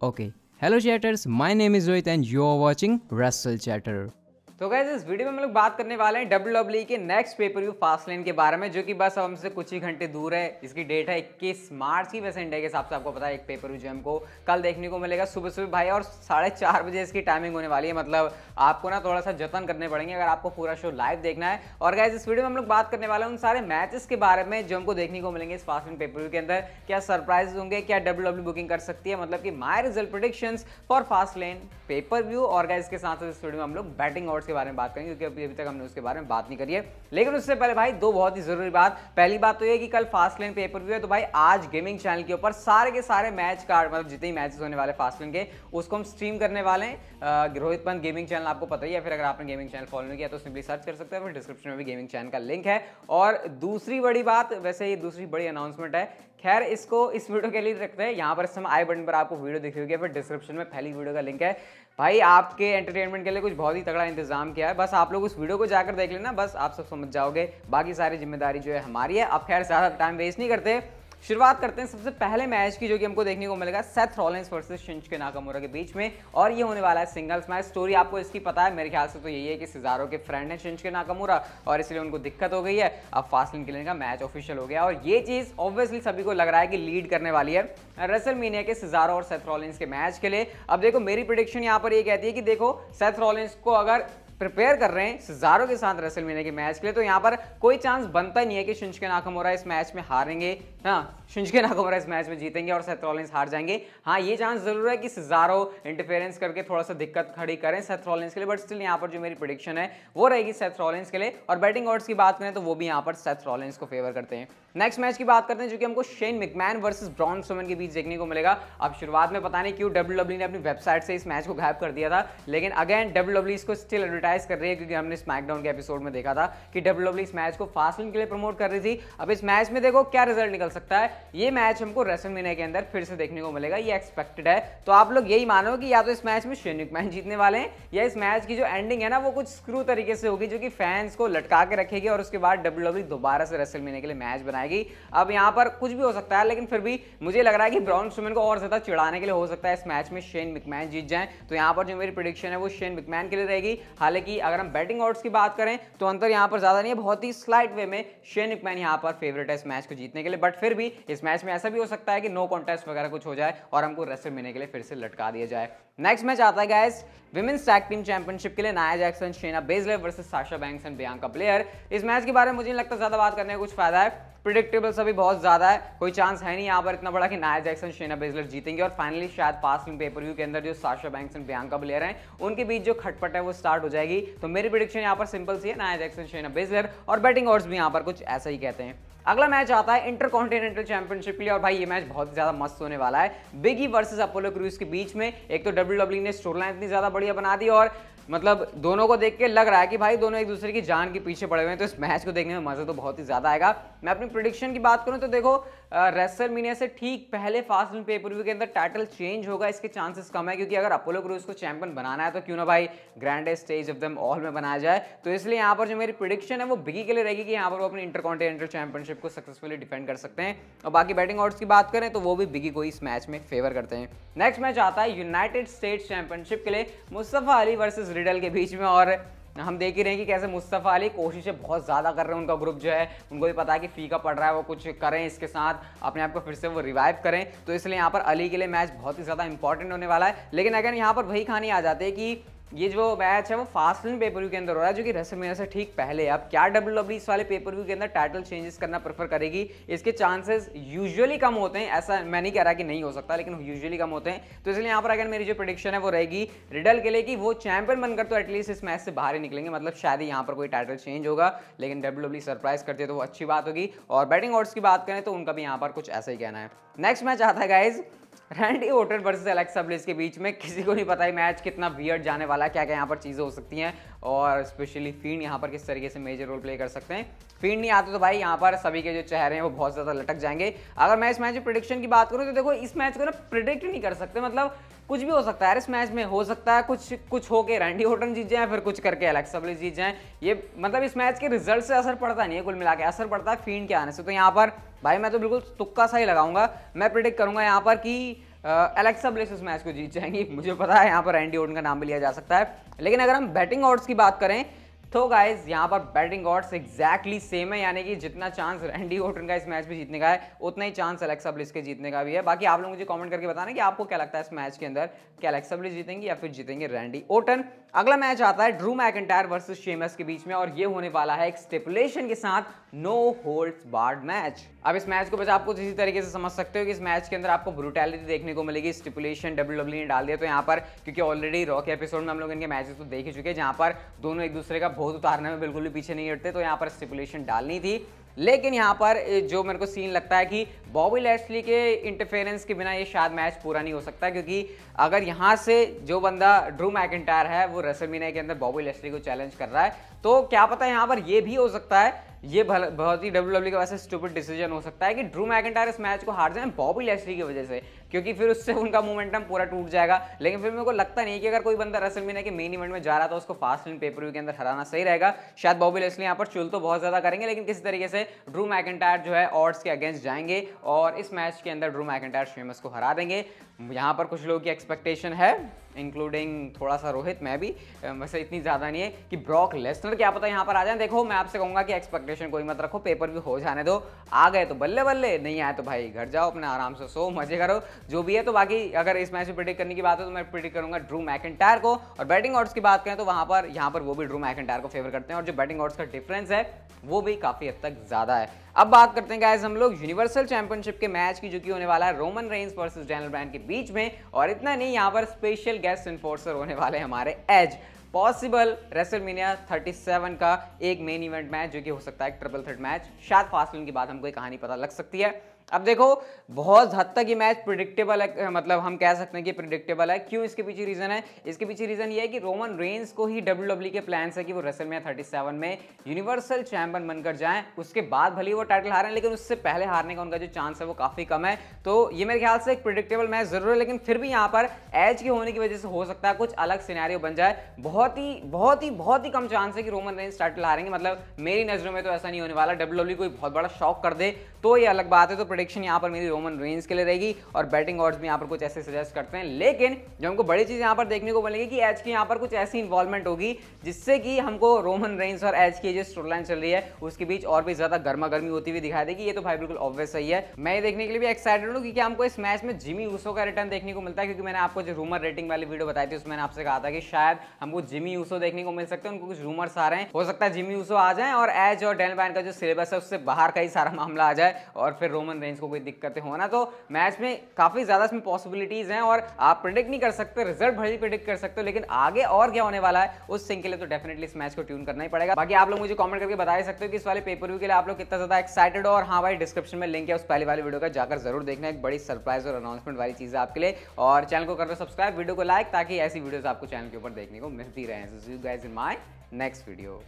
Okay. Hello chatters, my name is Rohit and you are watching Wrestle Chatter. तो guys इस video में हम लोग बात करने वाले हैं डब्ल्यू डब्ल्यू के next pay per view Fastlane के बारे में, जो कि बस अब हमसे कुछ ही घंटे दूर है। इसकी डेट है इक्कीस मार्च की, वैसे इंडिया के हिसाब से आपको पता है, एक पेपर व्यू जो हमको कल देखने को मिलेगा सुबह सुबह। भाई, और साढ़े चार बजे इसकी टाइमिंग होने वाली है मतलब आपको ना थोड़ा सा जतन करने पड़ेंगे, अगर आपको पूरा शो लाइव देखना है। और गैस इस वीडियो में हम लोग बात करने वाले हैं उन सारे मैचेस के बारे में, जो हमको देखने को मिलेंगे इस फास्ट लेन पेपर व्यू के अंदर। क्या सरप्राइज़ होंगे, क्या डब्ल्यू डब्ल्यू बुकिंग कर सकती है मतलब कि my result prediction for Fastlane pay per view और गैस के साथ इस वीडियो में हम लोग बैटिंग ऑर्ड्स के बारे में बात करेंगे, क्योंकि अभी अभी तक हमने उसके बारे में बात नहीं करी है। लेकिन उससे पहले भाई, दो बहुत ही ज़रूरी बात। पहली बात तो ये कि कल फास्ट लेन पेपर व्यू है तो भाई, आज गेमिंग चैनल के ऊपर सारे के सारे मैच कार्ड मतलब जितने मैचेस होने वाले फास्ट लेन के, उसको हम स्ट्रीम करने वाले हैं। रोहित पंत गेमिंग चैनल आपको पता ही है, फिर अगर आपने गेमिंग चैनल फॉलो नहीं किया तो सिंपली सर्च कर सकते हैं, फिर डिस्क्रिप्शन में भी गेमिंग चैनल का लिंक है। और दूसरी बड़ी बात, वैसे ये दूसरी बड़ी अनाउंसमेंट है खैर, इसको इस वीडियो के लिए रखते हैं। यहाँ पर इस समय आई बटन पर आपको वीडियो दिख रही होगी फिर डिस्क्रिप्शन में पहली वीडियो का लिंक है। भाई, आपके एंटरटेनमेंट के लिए कुछ बहुत ही तगड़ा इंतज़ाम किया है। बस आप लोग उस वीडियो को जाकर देख लेना, बस आप सब समझ जाओगे। बाकी सारी ज़िम्मेदारी जो है हमारी है। अब खैर, ज़्यादा टाइम वेस्ट नहीं करते। शुरुआत करते हैं सबसे पहले मैच की, जो कि हमको देखने को मिलेगा Seth Rollins versus Shinsuke Nakamura के बीच में, और ये होने वाला है सिंगल्स मैच। स्टोरी आपको इसकी पता है, मेरे ख्याल से तो यही है कि सिजारो के फ्रेंड है शिंचके नाकामुरा और इसलिए उनको दिक्कत हो गई है। अब फास्लिन के लिए का मैच ऑफिशियल हो गया, और ये चीज़ ऑब्वियसली सभी को लग रहा है कि लीड करने वाली है रसल मीनिया के सिजारो और सेथ रॉलेंस के मैच के लिए। अब देखो, मेरी प्रिडिक्शन यहाँ पर ये कहती है कि देखो, सेथ रॉलेंस को अगर प्रिपेयर कर रहे हैं सिजारो के साथ रसल मीनिया के मैच के लिए। तो यहाँ पर कोई चांस बनता नहीं है कि शिंचके नाकामोरा इस मैच में हारेंगे। हाँ शिंचके नाकामोरा इस मैच में जीतेंगे और सेथ रॉलिंस हार जाएँगे। हाँ ये चांस ज़रूर है कि सिजारो इंटरफेरेंस करके थोड़ा सा दिक्कत खड़ी करें सेथ रॉलिंस के लिए। बट स्टिल यहाँ पर जो मेरी प्रोडिक्शन है, वो रहेगी सेथ रॉलिंस के लिए। और बैटिंग ऑर्ड्स की बात करें तो वो भी यहाँ पर सेथ रॉलिंस को फेवर करते हैं। नेक्स्ट मैच की बात करते हैं, जो कि हमको Shane McMahon versus Braun Strowman के बीच देखने को मिलेगा। अब शुरुआत में पता नहीं क्यों डब्ल्यू डब्ल्यू ने अपनी वेबसाइट से इस मैच को गायब कर दिया था, लेकिन अगेन डब्ल्यू डब्ल्यू इसको स्टिल एडवर्टाइज कर रही है, क्योंकि हमने स्मैकडाउन के एपिसोड में देखा था कि डब्ल्यू डब्ल्यू इस मैच को फास्टिंग के लिए प्रमोट कर रही थी। अब इस मैच में देखो क्या रिज़ल्ट निकल सकता है। ये मैच हमको रेसल महीने के अंदर फिर से देखने को मिलेगा, ये एक्सपेक्टेड है। तो आप लोग यही मानो कि या तो इस मैच में शेन मिकमैन जीतने वाले हैं, या इस मैच की जो एंडिंग है ना, वो कुछ स्क्रू तरीके से होगी, जो कि फैंस को लटका के रखेगी, और उसके बाद डब्ल्यू दोबारा से रेसल महीने के लिए मैच बनाएगी। अब यहाँ पर कुछ भी हो सकता है, लेकिन फिर भी मुझे लग रहा है कि ब्राउन स्टोमन को और ज़्यादा चिड़ाने के लिए हो सकता है इस मैच में शेन मिकमैन जीत जाए। तो यहाँ पर जो मेरी प्रिडिक्शन है, वो शेन मिकमैन के लिए रहेगी। हालाँकि अगर हम बैटिंग ऑर्ड्स की बात करें तो अंतर यहाँ पर ज़्यादा नहीं है, बहुत ही स्लाइट वे में शेन मिकमैन यहाँ पर फेवरेट है इस मैच को जीतने के लिए। बट फिर भी इस मैच में ऐसा भी हो सकता है कि नो कॉन्टेस्ट वगैरह कुछ हो जाए और हमको रेसल मिलने के लिए फिर से लटका दिया जाए। नेक्स्ट मैच आता है guys women's tag team championship के लिए Nia Jackson Shayna Baszler versus Sasha Banks and Bianca Belair इस मैच के बारे में मुझे नहीं लगता ज़्यादा बात करने का कुछ फ़ायदा है. प्रिडिक्टेबल सभी बहुत ज़्यादा है. कोई चांस है नहीं यहाँ पर इतना बड़ा कि नाया जैक्सन शेना बेजलर जीतेंगे और फाइनली शायद पास पेपर व्यू के अंदर जो Sasha Banks and Bianca Belair हैं, उनके बीच जो खटपट है वो स्टार्ट हो जाएगी. तो मेरी प्रिडिक्शन यहाँ पर सिंपल सी है. नाया जैक्सन शेना बेजलर और बैटिंग ऑर्ड्स भी यहाँ पर कुछ ऐसा ही कहते हैं. अगला मैच आता है इंटर कॉन्टिनेंटल चैंपियनशिप के लिए, और भाई ये मैच बहुत ज़्यादा मस्त होने वाला है। बिगी वर्सेस अपोलो क्रूज के बीच में, एक तो डब्ल्यू डब्ल्यू ने स्टोर इतनी ज़्यादा बढ़िया बना दी, और मतलब दोनों को देख के लग रहा है कि भाई दोनों एक दूसरे की जान के पीछे पड़े हुए हैं तो इस मैच को देखने में मज़ा तो बहुत ही ज़्यादा आएगा। मैं अपनी प्रोडिक्शन की बात करूँ तो देखो रेसर मीनिया से ठीक पहले फास्ट एंड पेपर व्यू के अंदर टाइटल चेंज होगा, इसके चांसेस कम है, क्योंकि अगर अपोलो क्रूज को चैंपियन बनाना है तो क्यों ना भाई grandest stage of them all में बनाया जाए। तो इसलिए यहाँ पर जो मेरी प्रिडिक्शन है, वो बिगी के लिए रहेगी कि यहाँ पर वो अपनी इंटरकॉन्टिनेंटल चैंपियनशिप को सक्सेसफुली डिफेंड कर सकते हैं। और बाकी बैटिंग ऑर्ड्स की बात करें तो वो भी बिगी को इस मैच में फेवर करते हैं। नेक्स्ट मैच आता है यूनाइटेड स्टेट्स चैंपियनशिप के लिए, मुस्तफ़ा अली वर्सेज रिडल के बीच में और हम देख ही रहे हैं कि कैसे मुस्तफ़ा अली कोशिशें बहुत ज़्यादा कर रहे हैं उनका ग्रुप जो है। उनको भी पता है कि फीका पड़ रहा है, वो कुछ करें इसके साथ, अपने आप को फिर से वो रिवाइव करें। तो इसलिए यहाँ पर अली के लिए मैच बहुत ही ज़्यादा इंपॉर्टेंट होने वाला है। लेकिन अगर यहाँ पर वही कहानी आ जाती है कि ये जो मैच है वो फास्ट लेन पेपर व्यू के अंदर हो रहा है, जो कि रेसलमेनिया से ठीक पहले अब क्या डब्ल्यू डब्ल्यू इस वाले पेपर व्यू के अंदर टाइटल चेंजेस करना प्रेफर करेगी? इसके चांसेस यूजुअली कम होते हैं, ऐसा मैं नहीं कह रहा कि नहीं हो सकता, लेकिन यूजुअली कम होते हैं। तो इसलिए यहाँ पर अगर मेरी जो प्रोडिक्शन है वो रहेगी रिडल के लिए कि वो चैंपियन बनकर तो एटलीस्ट इस मैच से बाहर ही निकलेंगे मतलब शायद यहाँ पर कोई टाइटल चेंज होगा, लेकिन डब्ल्यू डब्ल्यू सरप्राइज़ करते तो वो अच्छी बात होगी। और बैटिंग ऑर्ड्स की बात करें तो उनका भी यहाँ पर कुछ ऐसा ही कहना है। नेक्स्ट मैच आता है guys Randy Orton versus Alexa Bliss के बीच में किसी को नहीं पता है मैच कितना वियर्ड जाने वाला है क्या क्या यहाँ पर चीज़ें हो सकती हैं और स्पेशली फ़ील्ड यहाँ पर किस तरीके से मेजर रोल प्ले कर सकते हैं। फ़ील्ड नहीं आते तो भाई यहाँ पर सभी के जो चेहरे हैं वो बहुत ज़्यादा लटक जाएँगे। अगर मैं इस मैच की प्रिडिक्शन की बात करूँ तो देखो, इस मैच को ना प्रिडिक्ट नहीं कर सकते मतलब कुछ भी हो सकता है इस मैच में हो सकता है, कुछ कुछ होके रैंडी होटन जीत जाए, फिर कुछ करके एलेक्सा ब्लिस जीत जाए। ये मतलब इस मैच के रिज़ल्ट से असर पड़ता नहीं है कुल मिला के, असर पड़ता है फ़ील्ड के आने से। तो यहाँ पर भाई, मैं तो बिल्कुल तुक्का सा ही लगाऊँगा। मैं प्रिडिक्ट करूँगा यहाँ पर कि एलेक्सा ब्लेस इस मैच को जीत जाएँगी। मुझे पता है यहाँ पर रैंडी ओटन का नाम भी लिया जा सकता है। लेकिन अगर हम बैटिंग ऑर्ड्स की बात करें तो गाइज़ यहाँ पर बैटिंग ऑर्ड्स एग्जैक्टली सेम है। यानी कि जितना चांस रैंडी ओटन का इस मैच में जीतने का है, उतना ही चांस अलेक्सा ब्लिस के जीतने का भी है। बाकी आप लोग मुझे कमेंट करके बताना कि आपको क्या लगता है इस मैच के अंदर कि अलेक्सा ब्लिस जीतेंगे या फिर जीतेंगे रैंडी ओटन अगला मैच आता है ड्रू मैकेंटायर वर्सेस शेमस के बीच में, और ये होने वाला है एक स्टिपुलेशन के साथ नो होल्ड्स बार्ड मैच अब इस मैच को बस आपको इसी तरीके से समझ सकते हो कि इस मैच के अंदर आपको ब्रूटैलिटी देखने को मिलेगी। स्टिपुलेशन डब्ल्यू डब्ल्यू ने डाल दिया। तो यहाँ पर, क्योंकि ऑलरेडी रॉ के एपिसोड में हम लोग इनके मैचेस तो देख ही चुके हैं, जहाँ पर दोनों एक दूसरे का बहुत उतारने में बिल्कुल भी पीछे नहीं हटते तो यहाँ पर स्टिपुलेशन डालनी थी। लेकिन यहाँ पर जो मेरे को सीन लगता है कि बॉबी लेस्ली के इंटरफेरेंस के बिना ये शायद मैच पूरा नहीं हो सकता, क्योंकि अगर यहाँ से जो बंदा ड्रू मैकेंटायर है, वो रसलमीना के अंदर बॉबी लेस्ली को चैलेंज कर रहा है तो क्या पता यहाँ पर ये भी हो सकता है ये बहुत ही डब्ल्यू डब्ल्यू का वैसे स्टूपिड डिसीज़न हो सकता है कि ड्रू मैकेंटायर इस मैच को हार जाए बॉबी लेस्ली की वजह से, क्योंकि फिर उससे उनका मोमेंटम पूरा टूट जाएगा। लेकिन फिर मेरे को लगता नहीं कि अगर कोई बंदा रसल मीना के मेन इवेंट में जा रहा था, उसको फास्ट एंड पेपर व्यू के अंदर हराना सही रहेगा। शायद बॉबी लेस्ली यहाँ पर चुल तो बहुत ज़्यादा करेंगे, लेकिन किसी तरीके से ड्रू मैकेंटायर जो है ऑर्ड्स के अगेंस्ट जाएँगे और इस मैच के अंदर ड्रू मैकेंटायर फ़ेमस को हरा देंगे। यहाँ पर कुछ लोगों की एक्सपेक्टेशन है इंक्लूडिंग थोड़ा सा रोहित, मैं भी वैसे इतनी ज़्यादा नहीं है कि ब्रॉक लेसनर क्या पता यहाँ पर आ जाए। देखो, मैं आपसे कहूँगा कि एक्सपेक्टेशन कोई मत रखो पेपर भी हो जाने दो। आ गए तो बल्ले बल्ले, नहीं आए तो भाई घर जाओ अपने आराम से, सो मज़े करो। जो भी है तो बाकी अगर इस मैच में प्रिडिक्ट करने की बात है तो मैं प्रिडिक्ट करूँगा ड्रू मैकेंटायर को। और बैटिंग ऑर्ड्स की बात करें तो वहाँ पर, यहाँ पर वो भी ड्रू मैकेंटायर को फेवर करते हैं। और जो बैटिंग ऑर्ड्स का डिफरेंस है, वो भी काफ़ी हद तक ज़्यादा है। अब बात करते हैं गाइज़ हम लोग यूनिवर्सल चैंपियनशिप के मैच की, जो कि होने वाला है Roman Reigns versus Daniel Bryan के बीच में। और इतना नहीं, यहाँ पर स्पेशल गेस्ट इन्फोर्सर होने वाले हमारे एज पॉसिबल रेसलमीनिया 37 का एक मेन इवेंट मैच जो कि हो सकता है एक ट्रिपल थर्ड मैच शायद फासलिन की बात हमको एक कहानी पता लग सकती है। अब देखो, बहुत हद तक ये मैच प्रिडिक्टेबल है मतलब हम कह सकते हैं कि प्रिडिक्टेबल है। क्यों इसके पीछे रीजन है? इसके पीछे रीजन ये है कि रोमन रेंस को ही डब्ल्यू e के प्लान है कि वो रेसल में थर्टी में यूनिवर्सल चैंपियन बनकर जाएँ। उसके बाद भले वो टाइटल हारें, लेकिन उससे पहले हारने का उनका जो चांस है वो काफ़ी कम है। तो ये मेरे ख्याल से एक प्रिडिक्टेबल मैच ज़रूर है, लेकिन फिर भी यहाँ पर एज के होने की वजह से हो सकता है कुछ अलग सिनेरियो बन जाए। बहुत ही बहुत ही बहुत ही कम चांस है कि रोमन रेंस टाइटल हारेंगे। मतलब मेरी नज़रों में तो ऐसा नहीं होने वाला। डब्ल्यू डब्ल्यू e कोई बहुत बड़ा शॉक कर दे। तो ये अलग बात है तो प्रोडिक्शन यहाँ पर मेरी रोमन रेंज के लिए रहेगी और बैटिंग ऑर्ड्स भी यहाँ पर कुछ ऐसे सजेस्ट करते हैं। लेकिन जो हमको बड़ी चीज़ यहाँ पर देखने को मिलेगी कि एच की यहाँ पर कुछ ऐसी इन्वॉल्वमेंट होगी, जिससे कि हमको रोमन रेंज और एच की जो स्टोरी लाइन चल रही है, उसके बीच और भी ज़्यादा गर्मा गर्मी होती हुई दिखाई देगी। ये तो भाई बिल्कुल ऑब्वियस सही है। मैं ये देखने के लिए भी एक्साइटेड हूँ क्योंकि हमको इस मैच में जिमी यूसो का रिटर्न देखने को मिलता है, क्योंकि मैंने आपको जो रूमर रेटिंग वाली वीडियो बताई थी, उसमें आपसे कहा था कि शायद हमको जिमी यूसो देखने को मिल सकते हैं, उनको कुछ रूमर्स आ रहे हैं। हो सकता है जिमी यूसो आ जाए और एच और डेल का जो सिलेबस है, उससे बाहर का ही सारा मामला आ जाए और फिर रोमन रेंज को कोई दिक्कतें होना तो मैच में काफ़ी ज़्यादा इसमें पॉसिबिलिटीज़ हैं और आप प्रिडिक्ट नहीं कर सकते रिज़ल्ट भले ही प्रिडिक्ट कर सकते हो, लेकिन आगे और क्या होने वाला है, उस सिंह के लिए तो डेफिनेटली इस मैच को ट्यून करना ही पड़ेगा। बाकी आप लोग मुझे कमेंट करके बता सकते हो कि इस वाले पेपर व्यू के लिए आप लोग कितना ज़्यादा एक्साइटेड हो, और हाँ भाई डिस्क्रिप्शन में लिंक है, उस पहले वाली वीडियो का जाकर ज़रूर देखना, एक बड़ी सरप्राइज़ और अनाउंसमेंट वाली चीज़ है आपके लिए। और चैनल को कर सब्सक्राइब वीडियो को लाइक ताकि ऐसी वीडियोस आपको चैनल के ऊपर देखने को मिलती रहे। My next video